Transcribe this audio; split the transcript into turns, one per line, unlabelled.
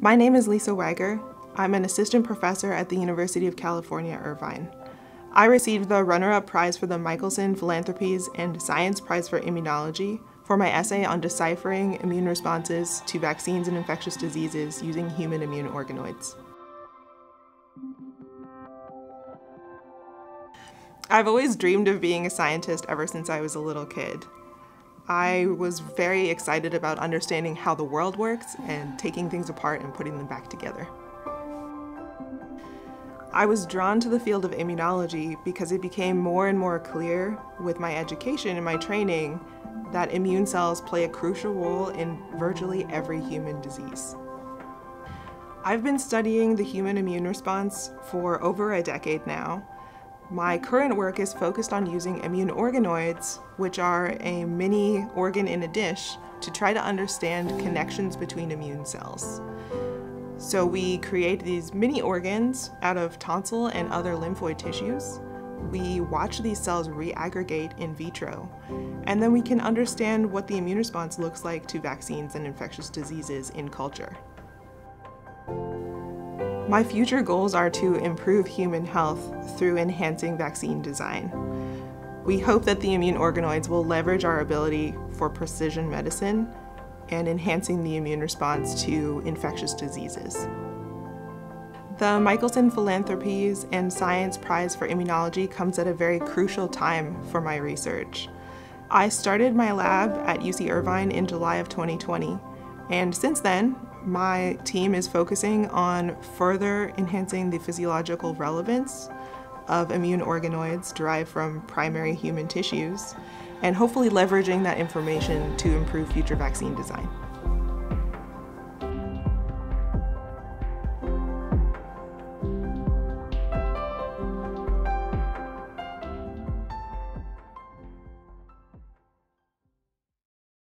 My name is Lisa Wagar. I'm an assistant professor at the University of California, Irvine. I received the runner-up prize for the Michelson Philanthropies and Science Prize for Immunology for my essay on deciphering immune responses to vaccines and infectious diseases using human immune organoids. I've always dreamed of being a scientist ever since I was a little kid. I was very excited about understanding how the world works and taking things apart and putting them back together. I was drawn to the field of immunology because it became more and more clear with my education and my training that immune cells play a crucial role in virtually every human disease. I've been studying the human immune response for over a decade now, my current work is focused on using immune organoids, which are a mini organ in a dish, to try to understand connections between immune cells. So we create these mini organs out of tonsil and other lymphoid tissues. We watch these cells reaggregate in vitro, and then we can understand what the immune response looks like to vaccines and infectious diseases in culture. My future goals are to improve human health through enhancing vaccine design. We hope that the immune organoids will leverage our ability for precision medicine and enhancing the immune response to infectious diseases. The Michelson Philanthropies and Science Prize for Immunology comes at a very crucial time for my research. I started my lab at UC Irvine in July of 2020, and since then, my team is focusing on further enhancing the physiological relevance of immune organoids derived from primary human tissues and hopefully leveraging that information to improve future vaccine design.